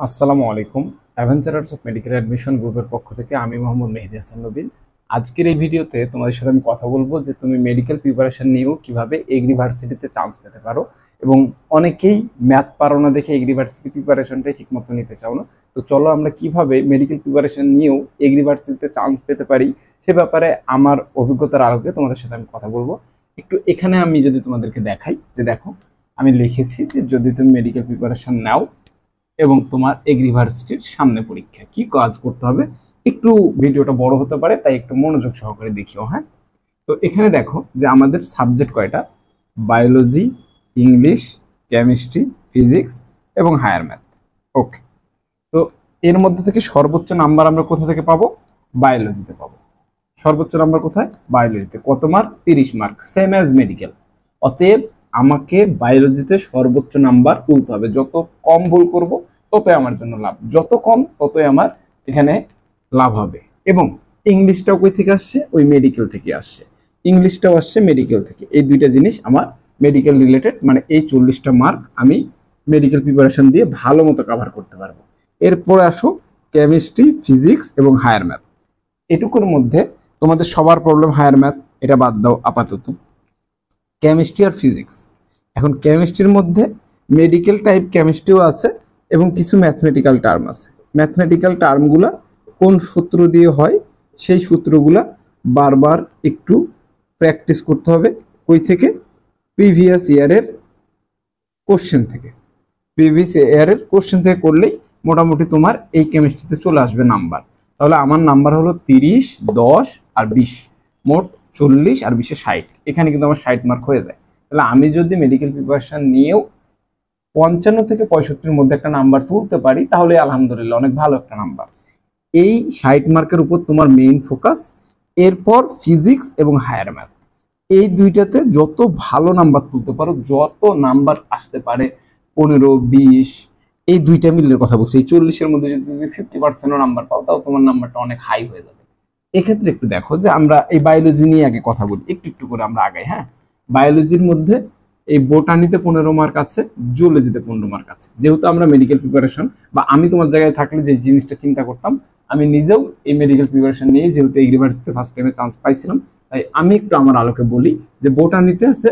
আসসালামু আলাইকুম। অ্যাভেঞ্চারার্স of medical admission গ্রুপের পক্ষ থেকে আমি মোহাম্মদ মেহেদি হাসান নবীন। আজকের এই ভিডিওতে তোমাদের সাথে আমি কথা বলব যে তুমি মেডিকেল প্রিপারেশন নিয়েও কীভাবে এগ্রিভার্সিটিতে চান্স পেতে পারো এবং অনেকেই ম্যাথ পারো না দেখে এগ্রিভার্সিটি প্রিপারেশনটাই ঠিকমতো নিতে চাও না। তো চলো আমরা কীভাবে মেডিকেল প্রিপারেশন নিয়েও এগ্রিভার্সিটিতে চান্স পেতে পারি সে ব্যাপারে আমার অভিজ্ঞতার আলোকে তোমাদের সাথে আমি কথা বলব। একটু এখানে আমি যদি তোমাদেরকে দেখাই যে দেখো, আমি লিখেছি যে যদি তুমি মেডিকেল প্রিপারেশন নাও এবং তোমার এগ্রিভার্সিটির সামনে পরীক্ষা। কি কাজ করতে হবে? একটু ভিডিওটা বড় হতে পারে, তাই একটু মনোযোগ সহকারে দেখিও হ্যাঁ? তো এখানে দেখো যে আমাদের সাবজেক্ট কয়টা? বায়োলজি ইংলিশ কেমিস্ট্রি ফিজিক্স এবং হায়ার ম্যাথ ওকে তো এর মধ্যে থেকে সর্বোচ্চ নাম্বার আমরা কোথা থেকে পাবো? বায়োলজিতে পাবো। সর্বোচ্চ নাম্বার কোথায়? বায়োলজিতে কত মার্ক তিরিশ মার্ক সেম অ্যাজ মেডিকেল অতএব আমাকে বায়োলজিতে সর্বোচ্চ নাম্বার তুলতে হবে। যত কম ভুল করব, ততই আমার জন্য লাভ। যত কম, ততই আমার এখানে লাভ হবে। এবং ইংলিশটাও কই থেকে আসছে? ওই মেডিকেল থেকে আসছে। ইংলিশটাও আসছে মেডিকেল থেকে। এই দুইটা জিনিস আমার মেডিকেল রিলেটেড মানে এই চল্লিশটা মার্ক আমি মেডিকেল প্রিপারেশন দিয়ে ভালো মতো কাভার করতে পারব। এরপরে আসো কেমিস্ট্রি ফিজিক্স এবং হায়ার ম্যাথ এটুকুর মধ্যে তোমাদের সবার প্রবলেম হায়ার ম্যাথ এটা বাদ দাও আপাতত। কেমিস্ট্রি আর ফিজিক্স এখন কেমিস্ট্রির মধ্যে মেডিকেল টাইপ কেমিস্ট্রিও আছে এবং কিছু ম্যাথমেটিক্যাল টার্ম আছে। ম্যাথমেটিক্যাল টার্মগুলা কোন সূত্র দিয়ে হয়, সেই সূত্রগুলা বারবার একটু প্র্যাকটিস করতে হবে কই থেকে প্রিভিয়াস ইয়ারের কোশ্চেন থেকে। প্রিভিয়াস ইয়ারের কোশ্চেন থেকে করলেই মোটামুটি তোমার এই কেমিস্ট্রিতে চলে আসবে নাম্বার তাহলে আমার নাম্বার হলো তিরিশ, দশ আর বিশ। মোট চল্লিশ আর বিশে ষাট। এখানে কিন্তু আমার ষাট মার্ক হয়ে যায়। তাহলে আমি যদি মেডিকেল প্রিপারেশন নিয়েও পঞ্চান্ন থেকে পঁয়ষট্টির মধ্যে একটা নাম্বার তুলতে পারি, তাহলে আলহামদুলিল্লাহ অনেক ভালো একটা নাম্বার এই ষাট মার্কের উপর তোমার মেইন ফোকাস এরপর ফিজিক্স এবং হায়ার ম্যাথ এই দুইটাতে যত ভালো নাম্বার তুলতে পারো, যত নাম্বার আসতে পারে পনেরো, বিশ, এই দুইটা মিলের কথা বলছি। এই চল্লিশের মধ্যে যদি তুমি ফিফটি পার্সেন্টও নাম্বার পাও, তাও তোমার নাম্বারটা অনেক হাই হয়ে যাবে। এক্ষেত্রে একটু দেখো যে আমরা এই বায়োলজি নিয়ে আগে কথা বলি, একটু একটু করে আমরা আগাই হ্যাঁ? বায়োলজির মধ্যে এই বোটানিতে পনেরো মার্ক আছে জুলজিতে পনেরো মার্ক আছে। যেহেতু আমরা মেডিকেল প্রিপারেশন বা আমি তোমার জায়গায় থাকলে যে জিনিসটা চিন্তা করতাম, আমি নিজেও এই মেডিকেল প্রিপারেশন নিয়ে যেহেতু এই ইউনিভার্সিটিতে ফার্স্ট টাইমে চান্স পাইছিলাম, তাই আমি একটু আমার আলোকে বলি যে বোটানিতে আছে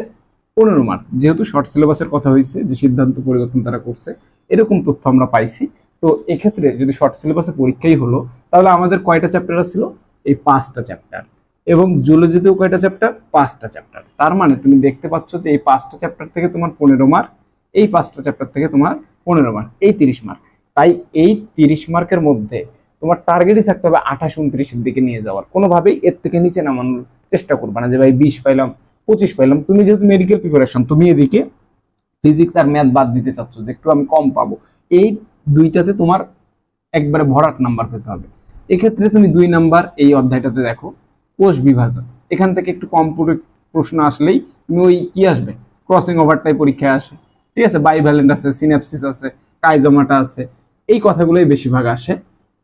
পনেরো মার্ক যেহেতু শর্ট সিলেবাসের কথা হয়েছে, যে সিদ্ধান্ত পরিবর্তন তারা করছে, এরকম তথ্য আমরা পাইছি। তো এক্ষেত্রে যদি শর্ট সিলেবাসে পরীক্ষাই হলো, তাহলে আমাদের কয়টা চ্যাপ্টার ছিল? এই পাঁচটা চ্যাপ্টার এবং জুলজিতেও কয়টা চ্যাপ্টার পাঁচটা চ্যাপ্টার তার মানে তুমি দেখতে পাচ্ছ যে এই পাঁচটা চ্যাপ্টার থেকে তোমার পনেরো মার্ক এই পাঁচটা চ্যাপ্টার থেকে তোমার পনেরো মার্ক এই তিরিশ মার্ক তাই এই তিরিশ মার্কের মধ্যে তোমার টার্গেটই থাকতে হবে আঠাশ উনত্রিশের দিকে নিয়ে যাওয়ার। কোনোভাবেই এর থেকে নিচে নামানোর চেষ্টা করবে না যে, ভাই, বিশ পাইলাম, পঁচিশ পাইলাম। তুমি যেহেতু মেডিকেল প্রিপারেশন তুমি এদিকে ফিজিক্স আর ম্যাথ বাদ দিতে চাচ্ছ যে, একটু আমি কম পাবো। এই দুইটাতে তোমার একবারে ভরাট নাম্বার পেতে হবে। এক্ষেত্রে তুমি দুই নাম্বার এই অধ্যায়টাতে দেখো, কোষ বিভাজন। এখান থেকে একটু কম প্রশ্ন আসলেই তুমি ওই কি আসবে? ক্রসিং ওভারটাই পরীক্ষায় আসে। ঠিক আছে? বাইভ্যালেন্ট আছে সিনাপসিস আছে কাইজমাটা আছে, এই কথাগুলোই বেশিরভাগ আসে।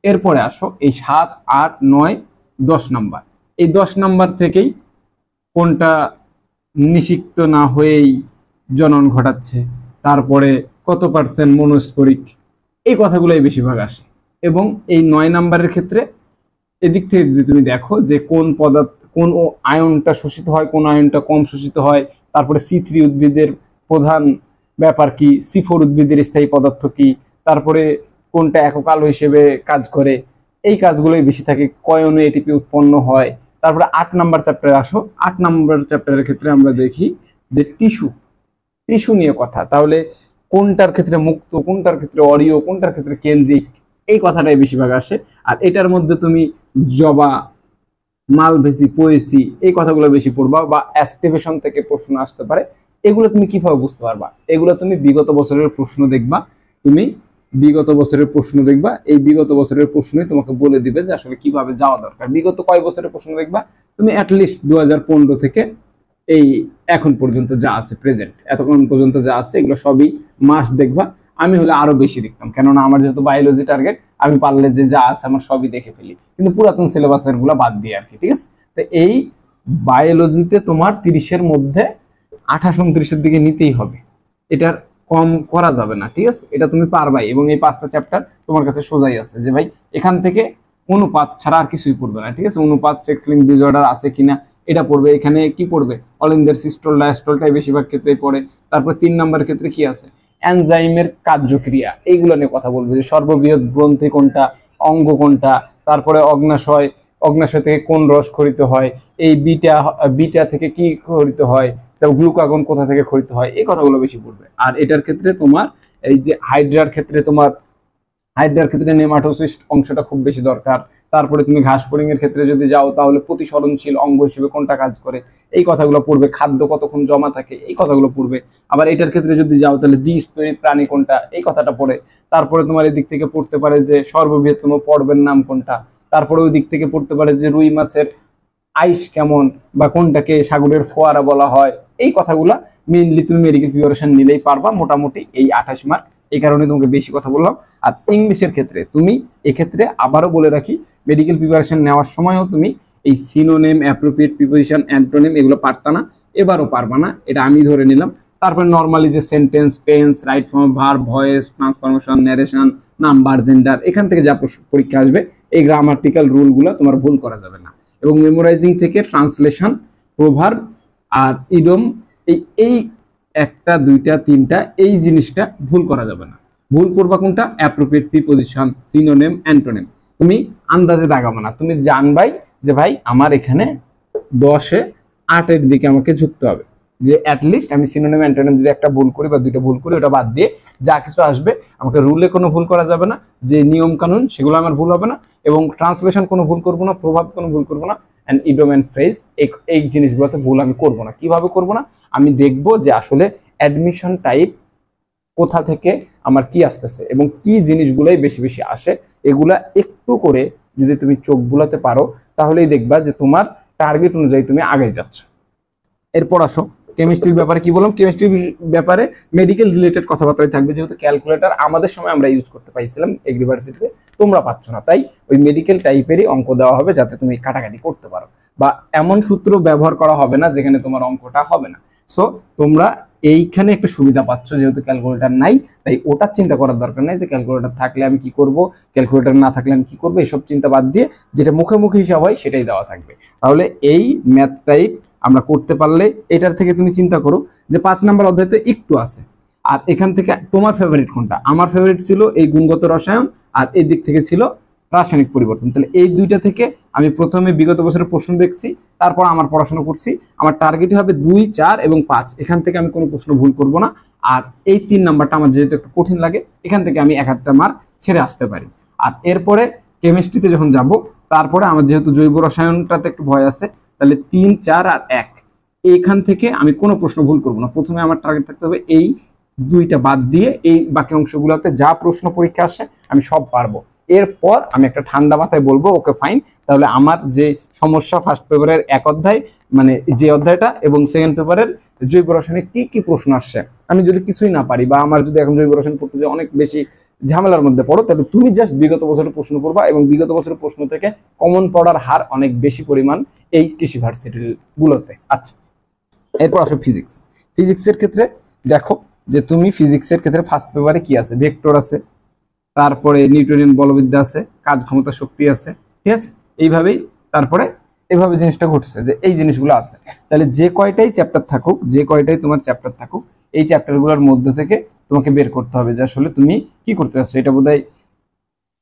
এরপরে আসো, এই সাত, আট, নয়, দশ নাম্বার। এই দশ নাম্বার থেকেই কোনটা নিষিক্ত না হয়েই জনন ঘটাচ্ছে? তারপরে কত পার্সেন্ট মনস্পরিক? এই কথাগুলোই বেশিরভাগ আসে। এবং এই নয় নাম্বারের ক্ষেত্রে এদিক থেকে যদি তুমি দেখো যে কোন পদার্থ, কোন আয়নটা শোষিত হয়, কোন আয়নটা কম শোষিত হয়, তারপরে সি থ্রি উদ্ভিদের প্রধান ব্যাপার কি সি ফোর উদ্ভিদের স্থায়ী পদার্থ কি, তারপরে কোনটা একক আলো হিসেবে কাজ করে, এই কাজগুলোই বেশি থাকে কয়নে এটিপি উৎপন্ন হয়। তারপরে আট নাম্বার চ্যাপ্টারে আসো, আট নাম্বার চ্যাপ্টারের ক্ষেত্রে আমরা দেখি যে টিস্যু টিস্যু নিয়ে কথা। তাহলে কোনটার ক্ষেত্রে মুক্ত, কোনটার ক্ষেত্রে অরিও কোনটার ক্ষেত্রে কেন্দ্রিক এই কথাটাই বেশিরভাগ আসে। আর এটার মধ্যে তুমি জবা, মালভেসি, পোয়েসি এই কথাগুলো বেশি পড়বা বা অ্যাস্টিভেশন থেকে প্রশ্ন আসতে পারে। এগুলো তুমি কীভাবে বুঝতে পারবা? এগুলো তুমি বিগত বছরের প্রশ্ন দেখবা। তুমি বিগত বছরের প্রশ্ন দেখবা। এই বিগত বছরের প্রশ্নই তোমাকে বলে দিবে যে আসলে কীভাবে যাওয়া দরকার। বিগত কয় বছরের প্রশ্ন দেখবা? তুমি অ্যাটলিস্ট দু হাজার পনেরো থেকে এই এখন পর্যন্ত যা আছে প্রেজেন্ট এতক্ষণ পর্যন্ত যা আছে, এগুলো সবই মাস দেখবা। আমি হলে আরও বেশি দেখতাম। কেননা আমার যেহেতু বায়োলজি টার্গেট আমি পারলে যে যা আছে আমার সবই দেখে ফেলি। কিন্তু পুরাতন সিলেবাসেরগুলো বাদ দিয়ে আর কি, ঠিক আছে? তো এই বায়োলজিতে তোমার তিরিশের মধ্যে আঠাশ উনত্রিশের দিকে নিতেই হবে। এটার কম করা যাবে না, ঠিক আছে? এটা তুমি পারবাই, এবং এই পাঁচটা চ্যাপ্টার তোমার কাছে সোজাই আছে যে, ভাই, এখান থেকে অনুপাত ছাড়া আর কিছুই পড়বে না, ঠিক আছে? অনুপাত সেক্স লিঙ্ক ডিসঅর্ডার আছে কিনা, এটা পড়বে, এখানে কি পড়বে? অলিন্দের সিস্টল ডায়াস্টলটাই বেশিরভাগ ক্ষেত্রেই পড়ে। তারপর তিন নম্বরের ক্ষেত্রে কি আছে? অ্যানজাইমের কার্যক্রিয়া, এইগুলো নিয়ে কথা বলব। যে সর্ববৃহৎ গ্রন্থি কোনটা, অঙ্গ কোনটা, তারপরে অগ্নাশয় অগ্নাশয় থেকে কোন রস খরিত হয়, এই বিটা বিটা থেকে কি খরিত হয়, তারপর গ্লুকাগন কোথা থেকে খরিত হয়, এই কথাগুলো বেশি পড়বে আর এটার ক্ষেত্রে তোমার, এই যে হাইড্রার ক্ষেত্রে তোমার হাইড্রার ক্ষেত্রে নেমাটোসিস্ট অংশটা খুব বেশি দরকার। তারপরে তুমি ঘাস ফড়িং এর ক্ষেত্রে যদি যাও, তাহলে প্রতিসরণশীল অঙ্গ হিসেবে কোনটা কাজ করে? এই কথাগুলো পড়বে, খাদ্য কতক্ষণ জমা থাকে, এই কথাগুলো পড়বে। আবার এটার ক্ষেত্রে যদি যাও, তাহলে দ্বিস্তরী প্রাণী কোনটা, এই কথাটা পড়ে। তারপরে তোমার এদিক থেকে পড়তে পারে যে সর্ববৃহত্তম পর্বের নাম কোনটা। তারপরে ওই দিক থেকে পড়তে পারে যে রুই মাছের আইস কেমন বা কোনটাকে সাগরের ফোয়ারা বলা হয়। এই কথাগুলা মেইনলি তুমি মেডিকেল প্রিপারেশন নিলেই পারবা, মোটামুটি এই আঠাশ মার্ক এই কারণে তোমাকে বেশি কথা বললাম। আর ইংলিশের ক্ষেত্রে তুমি এক্ষেত্রে আবারও বলে রাখি মেডিকেল প্রিপারেশন নেওয়ার সময়ও তুমি এই সিনোনেম অ্যাপ্রোপ্রিয়েট প্রিপোজিশন অ্যান্টোনেম এগুলো পারতা না, এবারও পারবা না, এটা আমি ধরে নিলাম। তারপরে নর্মালি যে sentence tense right form verb voice transformation narration number gender এখান থেকে যা পরীক্ষা আসবে, এই গ্রামাটিক্যাল রুলগুলো তোমার ভুল করা যাবে না। এবং মেমোরাইজিং থেকে ট্রান্সলেশন প্রভার আর ইডম এই এই একটা, দুইটা, তিনটা, এই জিনিসটা ভুল করা যাবে না। ভুল করবা কোনটা? অ্যাপ্রোপ্রিয়েট প্রিপোজিশন সিনোনেম অ্যান্টোনেম তুমি আন্দাজে দাগাবো না। তুমি জানবাই যে ভাই আমার এখানে দশে আটের দিকে আমাকে ঝুঁকতে হবে। যে অ্যাটলিস্ট আমি সিনোনেম অ্যান্টোনেম যদি একটা ভুল করি বা দুইটা ভুল করি, ওটা বাদ দিয়ে যা কিছু আসবে, আমাকে রুলে কোনো ভুল করা যাবে না। যে নিয়ম কানুন, সেগুলো আমার ভুল হবে না। এবং ট্রান্সলেশন কোনো ভুল করব না, প্রভাব কোনো ভুল করব না। অ্যান্ড ইডোম অ্যান্ড ফ্রেজ এই জিনিসগুলোতে ভুল আমি করব না। কীভাবে করব না? আমি দেখব যে আসলে অ্যাডমিশন টাইপ কোথা থেকে আমার কি আসতেছে এবং কি জিনিসগুলোই বেশি বেশি আসে, এগুলা একটু করে যদি তুমি চোখ বুলাতে পারো, তাহলেই দেখবা যে তোমার টার্গেট অনুযায়ী তুমি আগে যাচ্ছ। এরপর আসো কেমিস্ট্রির ব্যাপারে কি বললাম? কেমিস্ট্রির ব্যাপারে মেডিকেল রিলেটেড কথাবার্তাই থাকবে, যেহেতু ক্যালকুলেটর আমাদের সময় আমরা ইউজ করতে পাইছিলাম এগ্রিভার্সিটিতে তোমরা পাচ্ছ না। তাই ওই মেডিকেল টাইপেরই অঙ্ক দেওয়া হবে যাতে তুমি কাটাকাটি করতে পারো। বা এমন সূত্র ব্যবহার করা হবে না যেখানে তোমার অঙ্কটা হবে না। সো তোমরা এইখানে একটু সুবিধা পাচ্ছ, যেহেতু ক্যালকুলেটর নাই, তাই ওটার চিন্তা করার দরকার নাই যে ক্যালকুলেটর থাকলে আমি কি করব ক্যালকুলেটর না থাকলে আমি কি করব, এসব চিন্তা বাদ দিয়ে যেটা মুখে মুখে হিসাব হয় সেটাই দেওয়া থাকবে। তাহলে এই ম্যাথ টাইপ আমরা করতে পারলে এটার থেকে তুমি চিন্তা করো যে পাঁচ নাম্বার অধ্যায় তো একটু আছে। আর এখান থেকে তোমার ফেভারিট কোনটা? আমার ফেভারিট ছিল এই গুণগত রসায়ন, আর এই দিক থেকে ছিল রাসায়নিক পরিবর্তন। তাহলে এই দুইটা থেকে আমি প্রথমে বিগত বছরের প্রশ্ন দেখছি, তারপর আমার পড়াশোনা করছি। আমার টার্গেটই হবে দুই, চার এবং পাঁচ। এখান থেকে আমি কোনো প্রশ্ন ভুল করব না। আর এই তিন নাম্বারটা আমার যেহেতু একটু কঠিন লাগে, এখান থেকে আমি এক একটা মার্ক ছেড়ে আসতে পারি। আর এরপরে কেমিস্ট্রিতে যখন যাব, তারপরে আমার যেহেতু জৈব রসায়নটাতে একটু ভয় আছে, তাহলে তিন, চার আর এক। এইখান থেকে আমি কোনো প্রশ্ন ভুল করব না। প্রথমে আমার টার্গেট থাকতে হবে এই দুইটা বাদ দিয়ে এই বাকি অংশগুলোতে যা প্রশ্ন পরীক্ষা আসে, আমি সব পারব। এরপর আমি একটা ঠান্ডা মাথায় বলব, ওকে ফাইন তাহলে আমার যে সমস্যা ফার্স্ট পেপারের এক অধ্যায় মানে যে অধ্যায়টা এবং সেকেন্ড পেপারের জৈব রসায়নে কি কি প্রশ্ন আসছে, আমি যদি কিছুই না পারি বা আমার যদি এখন জৈব রসায়ন পড়তে যে অনেক বেশি ঝামেলার মধ্যে পড়ো, তাহলে তুমি জাস্ট বিগত বছরের প্রশ্ন পড়বা এবং বিগত বছরের প্রশ্ন থেকে কমন পড়ার হার অনেক বেশি পরিমাণ এই কৃষি ভার্সিটিগুলোতে আচ্ছা এরপর আসো ফিজিক্স ফিজিক্সের ক্ষেত্রে দেখো যে তুমি ফিজিক্সের ক্ষেত্রে ফার্স্ট পেপারে কি আছে? ভেক্টর আছে। তারপরে নিউটনিয়ান বলবিদ্যা আছে, কাজ ক্ষমতা শক্তি আছে, ঠিক আছে? এইভাবেই তারপরে এভাবে জিনিসটা ঘটছে যে এই জিনিসগুলো আছে। তাহলে যে কয়টাই চ্যাপ্টার থাকুক, যে কয়টাই তোমার চ্যাপ্টার থাকুক, এই চ্যাপ্টারগুলোর মধ্যে থেকে তোমাকে বের করতে হবে যে আসলে তুমি কি করতে চাচ্ছ। এটা বোধহয়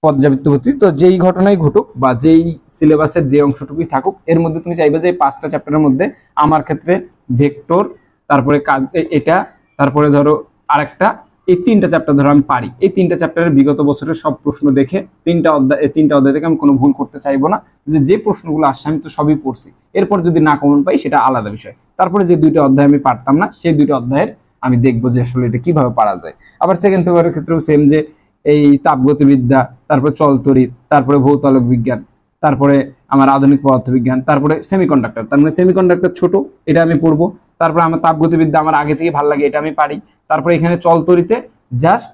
পর্যাবৃত্তবর্তী তো যেই ঘটনাই ঘটুক বা যেই সিলেবাসের যে অংশটুকুই থাকুক, এর মধ্যে তুমি চাইবে যে এই পাঁচটা চ্যাপ্টারের মধ্যে আমার ক্ষেত্রে ভেক্টর তারপরে কাজ এটা, তারপরে ধরো আরেকটা এই তিনটা চ্যাপ্টার ধরো আমি পারি। এই তিনটা চ্যাপ্টারের বিগত বছরের সব প্রশ্ন দেখে, তিনটা অধ্যায় তিনটা অধ্যায় থেকে আমি কোনো ভুল করতে চাইব না। যে যে প্রশ্নগুলো আসছে, আমি তো সবই পড়ছি। এরপর যদি না কমন পাই, সেটা আলাদা বিষয়। তারপরে যে দুইটা অধ্যায় আমি পারতাম না, সেই দুইটা অধ্যায়ের আমি দেখব যে আসলে এটা কীভাবে পারা যায়। আবার সেকেন্ড পেপারের ক্ষেত্রেও সেম যে, এই তাপগতিবিদ্যা, তারপরে চলতরিৎ তারপরে ভৌতালোক বিজ্ঞান, তারপরে আমার আধুনিক পদার্থবিজ্ঞান, তারপরে সেমিকন্ডাক্টর তার মানে সেমিকন্ডাক্টর ছোট, এটা আমি পড়ব। তারপরে আমার তাপগতিবিদ্যা আমার আগে থেকে ভালো লাগে, এটা আমি পারি। তারপরে এখানে চলতরিতে জাস্ট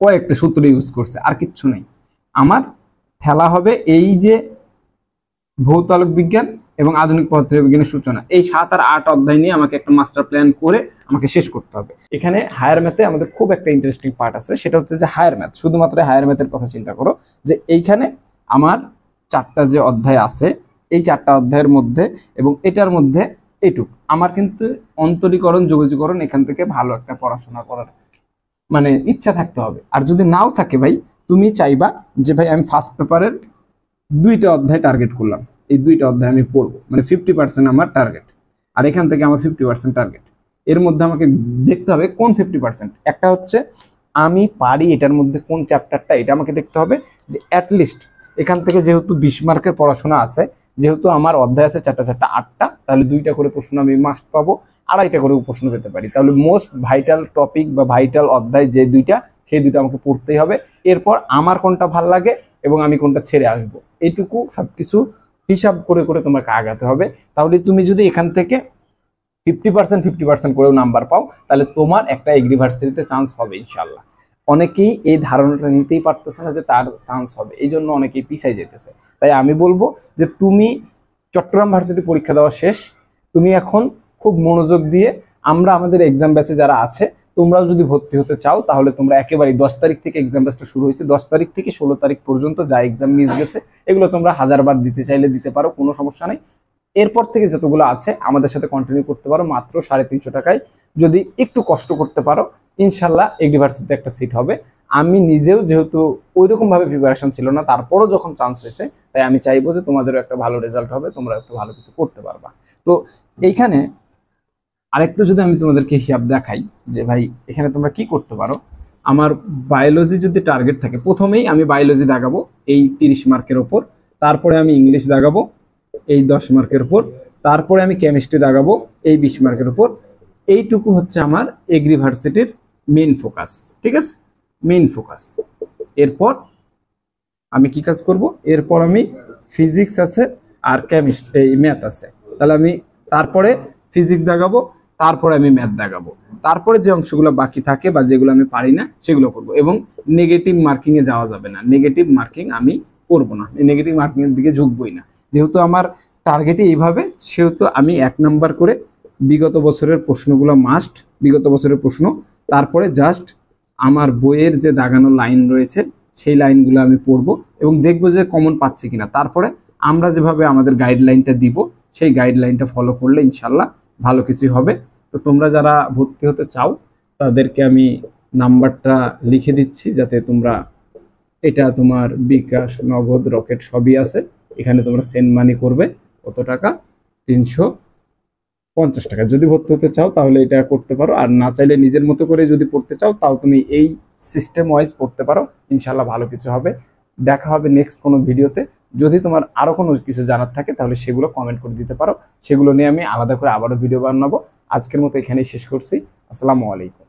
কয়েকটা সূত্র ইউজ করছে, আর কিচ্ছু নেই। আমার খেলা হবে এই যে ভৌতালোক বিজ্ঞান এবং আধুনিক পদার্থবিজ্ঞানের সূচনা। এই সাত আর আট অধ্যায় নিয়ে আমাকে একটা মাস্টার প্ল্যান করে আমাকে শেষ করতে হবে। এখানে হায়ার ম্যাথে আমাদের খুব একটা ইন্টারেস্টিং পার্ট আছে, সেটা হচ্ছে যে হায়ার ম্যাথ শুধুমাত্র হায়ার ম্যাথের কথা চিন্তা করো, যে এইখানে আমার চারটা যে অধ্যায় আছে, এই চারটা অধ্যায়ের মধ্যে এবং এটার মধ্যে এইটুক আমার কিন্তু অন্তরীকরণ, যোগাযোগকরণ এখান থেকে ভালো একটা পড়াশোনা করার মানে ইচ্ছা থাকতে হবে। আর যদি নাও থাকে ভাই, তুমি চাইবা যে ভাই আমি ফার্স্ট পেপারের দুইটা অধ্যায় টার্গেট করলাম। এই দুইটা অধ্যায় আমি পড়ব। মানে ফিফটি পার্সেন্ট আমার টার্গেট আর এখান থেকে আমার ফিফটি পার্সেন্ট টার্গেট এর মধ্যে আমাকে দেখতে হবে কোন ফিফটি পার্সেন্ট একটা হচ্ছে আমি পারি এটার মধ্যে কোন চ্যাপ্টারটা এটা আমাকে দেখতে হবে যে অ্যাটলিস্ট এখান থেকে যেহেতু বিশ মার্কের পড়াশোনা আছে, যেহেতু আমার অধ্যায় আছে চারটা চারটা, আটটা, তাহলে দুইটা করে প্রশ্ন আমি মাস্ট পাবো, আড়াইটা করে প্রশ্ন পেতে পারি। তাহলে মোস্ট ভাইটাল টপিক বা ভাইটাল অধ্যায় যে দুইটা, সেই দুইটা আমাকে পড়তেই হবে। এরপর আমার কোনটা ভালো লাগে এবং আমি কোনটা ছেড়ে আসব এইটুকু সব কিছু হিসাব করে করে তোমাকে আগাতে হবে। তাহলে তুমি যদি এখান থেকে ফিফটি পার্সেন্ট ফিফটি পার্সেন্ট করেও নাম্বার পাও, তাহলে তোমার একটা এগ্রিভার্সিটিতে চান্স হবে ইনশাল্লাহ অনেকেই এই ধারণাটা নিতেই পারতেছে না যে তার চান্স হবে। এই জন্য অনেকেই পিছাই যেতেছে। তাই আমি বলব যে তুমি চট্টগ্রাম ভার্সিটি পরীক্ষা দেওয়া শেষ। তুমি এখন খুব মনোযোগ দিয়ে আমরা আমাদের এক্সাম ব্যাচে যারা আছে, তোমরাও যদি ভর্তি হতে চাও, তাহলে তোমরা একেবারেই দশ তারিখ থেকে এক্সাম ব্যাচটা শুরু হয়েছে। দশ তারিখ থেকে ষোলো তারিখ পর্যন্ত যা এক্সাম মিস গেছে, এগুলো তোমরা হাজারবার দিতে চাইলে দিতে পারো, কোনো সমস্যা নেই। এরপর থেকে যতগুলো আছে, আমাদের সাথে কন্টিনিউ করতে পারো, মাত্র সাড়ে তিনশো টাকায়। যদি একটু কষ্ট করতে পারো ইনশাল্লাহ ইউনিভার্সিটিতে একটা সিট হবে। আমি নিজেও যেহেতু ওই রকম ভাবে প্রিপারেশন ছিল না, তারপরও যখন চান্স হয়েছে, তাই আমি চাইব যে তোমাদেরও একটা ভালো রেজাল্ট হবে, তোমরা একটু ভালো কিছু করতে পারবা। তো এইখানে আরেকটু যদি আমি তোমাদেরকে হিসাব দেখাই, যে ভাই, এখানে তোমরা কি করতে পারো? আমার বায়োলজি যদি টার্গেট থাকে, প্রথমেই আমি বায়োলজি দাগাবো এই তিরিশ মার্কের ওপর, তারপরে আমি ইংলিশ দাগাবো এই দশ মার্কের উপর তারপরে আমি কেমিস্ট্রি দাগাবো এই বিশ মার্কের উপর এইটুকু হচ্ছে আমার এগ্রিভার্সিটির মেন ফোকাস ঠিক আছে? মেন ফোকাস এরপর আমি কি কাজ করব? এরপর আমি ফিজিক্স আছে আর কেমিস্ট্রি এই ম্যাথ আছে। তাহলে আমি তারপরে ফিজিক্স দেখাবো, তারপরে আমি ম্যাথ দেখাবো। তারপরে যে অংশগুলো বাকি থাকে বা যেগুলো আমি পারি না, সেগুলো করব এবং নেগেটিভ মার্কিংয়ে যাওয়া যাবে না। নেগেটিভ মার্কিং আমি করব না। নেগেটিভ মার্কিংয়ের দিকে ঝুঁকবই না। যেহেতু আমার টার্গেটই এইভাবে, সেহেতু আমি এক নাম্বার করে বিগত বছরের প্রশ্নগুলো মাস্ট বিগত বছরের প্রশ্ন তারপরে জাস্ট আমার বইয়ের যে দাগানো লাইন রয়েছে, সেই লাইনগুলো আমি পড়ব এবং দেখব যে কমন পাচ্ছে কিনা। তারপরে আমরা যেভাবে আমাদের গাইডলাইনটা দিব, সেই গাইডলাইনটা ফলো করলে ইনশাল্লাহ ভালো কিছুই হবে। তো তোমরা যারা ভর্তি হতে চাও, তাদেরকে আমি নাম্বারটা লিখে দিচ্ছি যাতে তোমরা এটা তোমার বিকাশ, নগদ, রকেট সবই আছে। এখানে তোমরা সেন্ড মানি করবে। কত টাকা? তিনশো পঞ্চাশ টাকা। যদি ভর্তি হতে চাও তাহলে এটা করতে পারো। আর না চাইলে নিজের মতো করে যদি পড়তে চাও, তাও তুমি এই সিস্টেম ওয়াইজ পড়তে পারো। ইনশাল্লাহ ভালো কিছু হবে। দেখা হবে নেক্সট কোনো ভিডিওতে। যদি তোমার আরও কোনো কিছু জানার থাকে, তাহলে সেগুলো কমেন্ট করে দিতে পারো। সেগুলো নিয়ে আমি আলাদা করে আবারও ভিডিও বানাবো। আজকের মতো এখানেই শেষ করছি। আসসালামু আলাইকুম।